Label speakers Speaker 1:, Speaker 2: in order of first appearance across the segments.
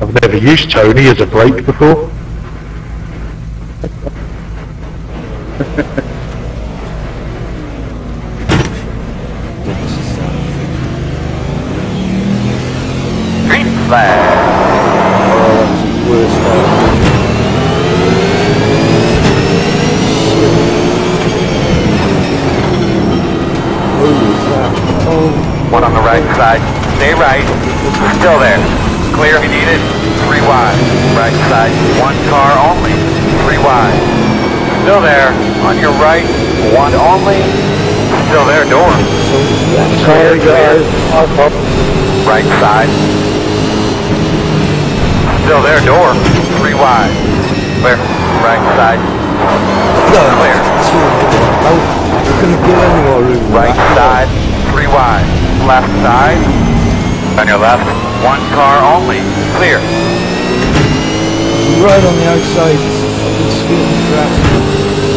Speaker 1: I've never used Tony as a brake before.
Speaker 2: Still there. Door.
Speaker 3: so that
Speaker 1: guys, I'm up.
Speaker 2: Right side. Still there. Door. Three wide. Clear. Right side. Clear.
Speaker 3: How, we're gonna get any more room.
Speaker 2: Right side, three wide. Left side, on your left, one car only. Clear.
Speaker 3: Right on the outside. Fucking skating crap.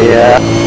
Speaker 1: Yeah.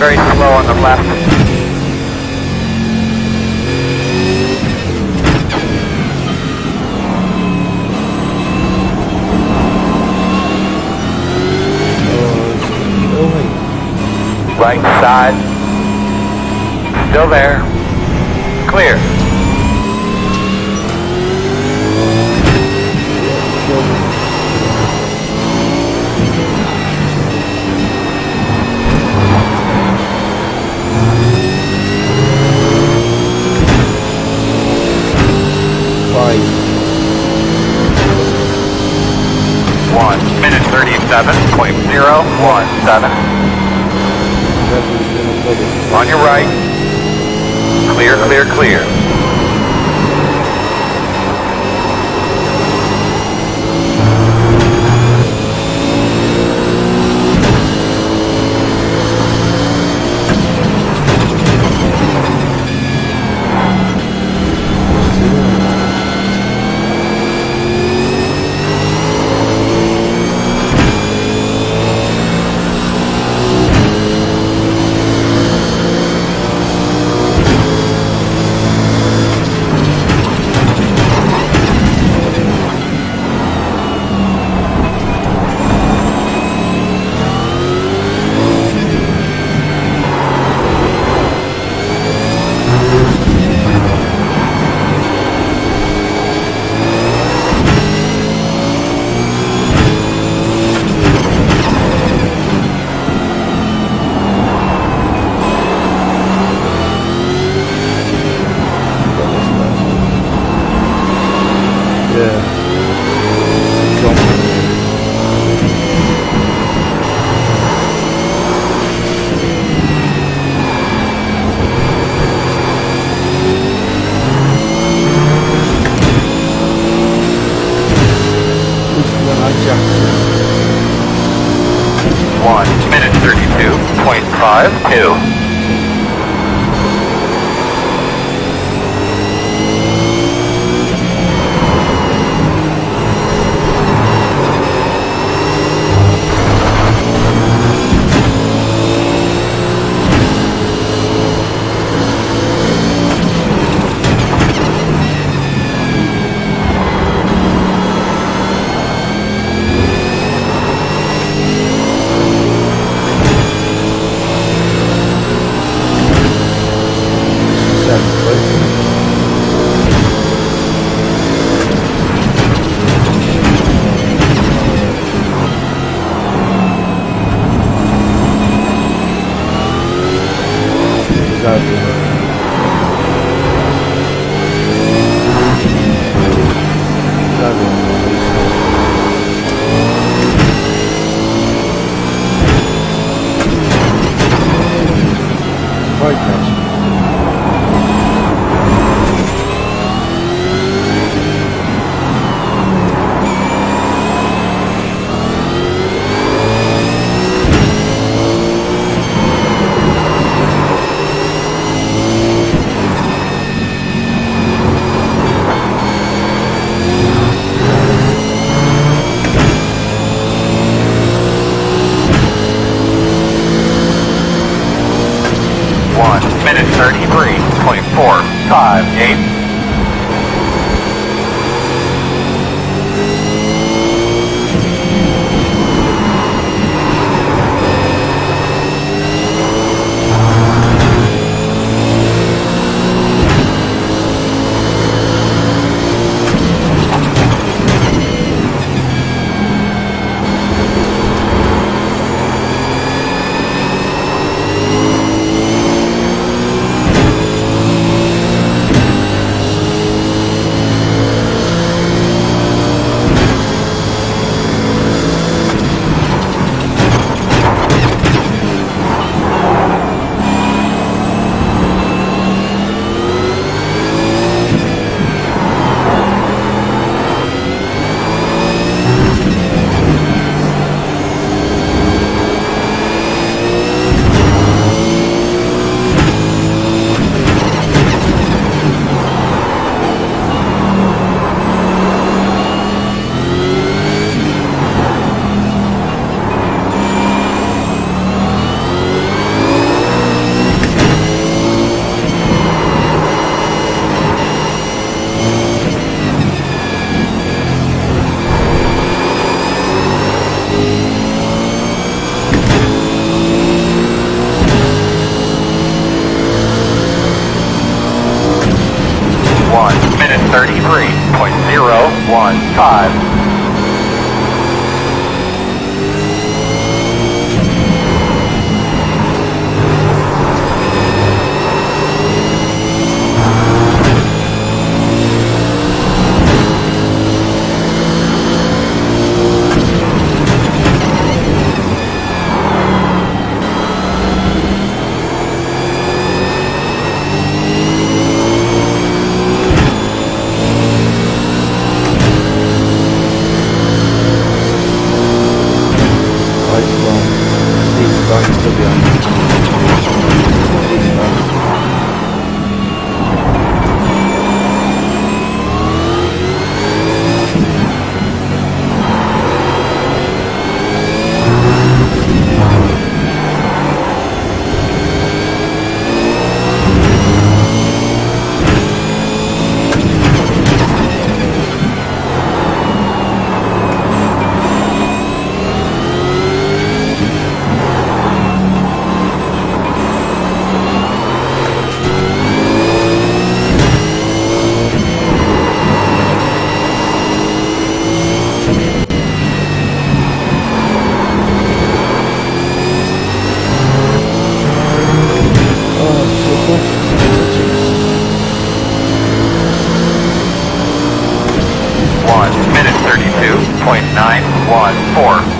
Speaker 2: Very slow on the left. Side. Still there. Clear. On your right. Clear, clear, clear. one, four.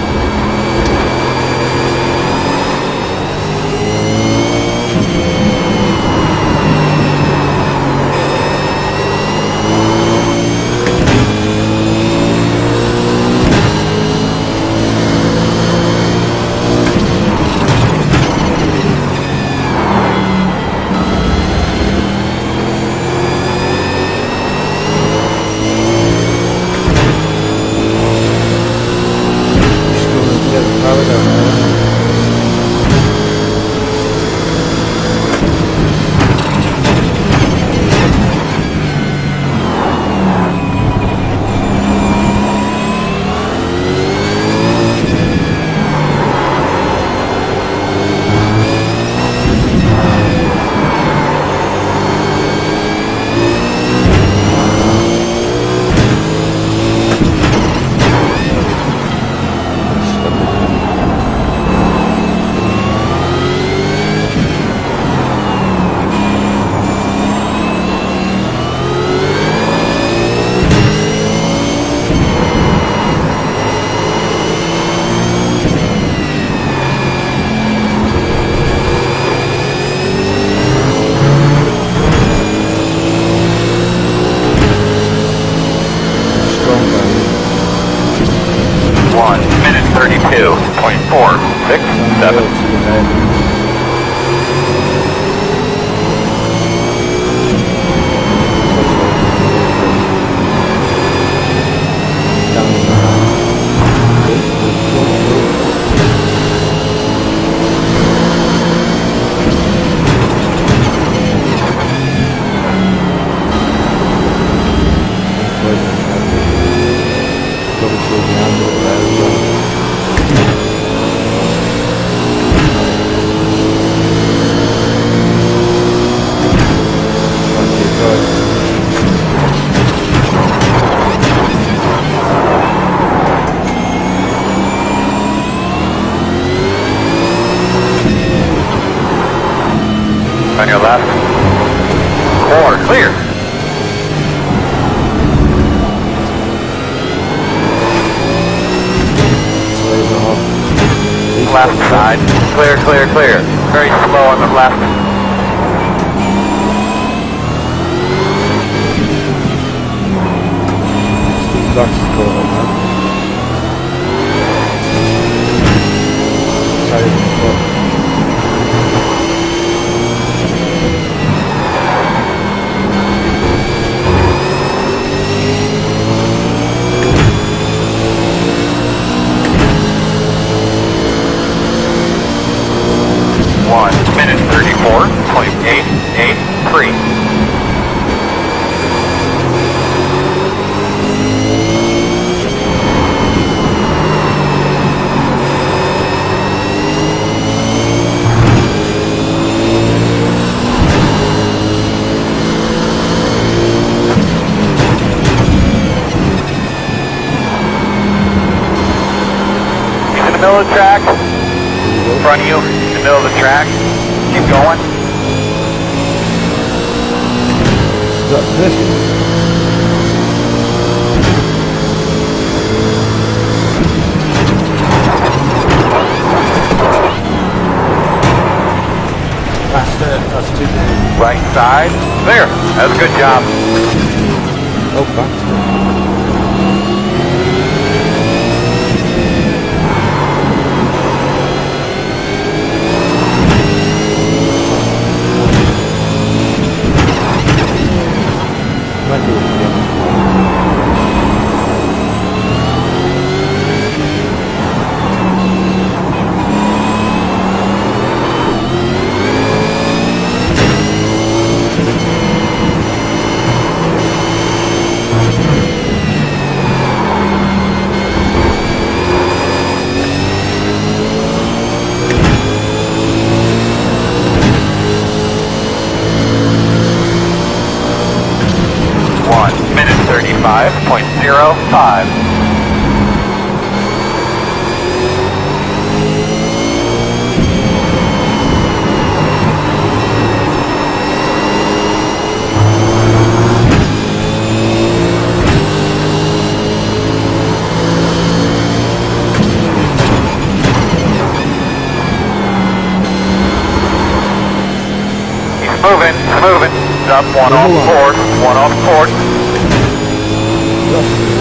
Speaker 2: On your left. Four, clear. Side. Clear, clear, clear. Very slow on the left. He's in the middle of the track. In front of you, in the middle of the track. Keep going.
Speaker 3: Position? That's the, that's two.
Speaker 2: Right side. Clear. That's a good job. 5.05. moving, moving. Up one off port, one off port.
Speaker 1: 7.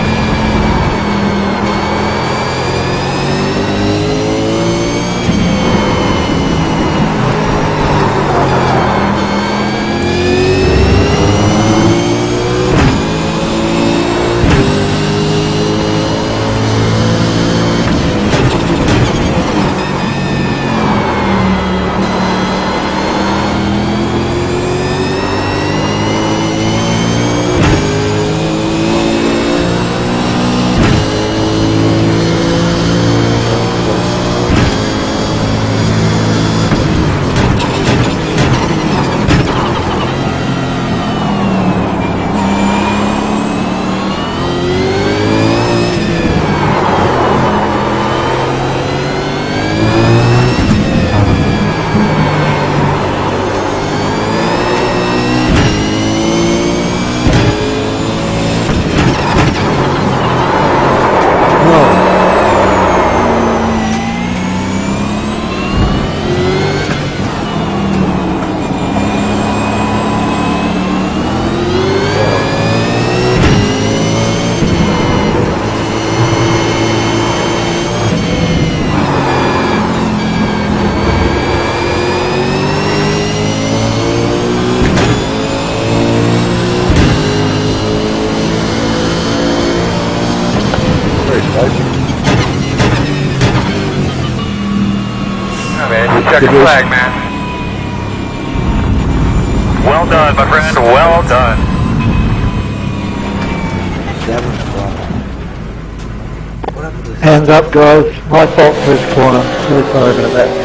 Speaker 1: One man, check the flag, man. Well done, my friend. Well done.
Speaker 4: Seven o'clock. What happened to
Speaker 5: Hands up, guys. My fault for this corner. Really sorry about that.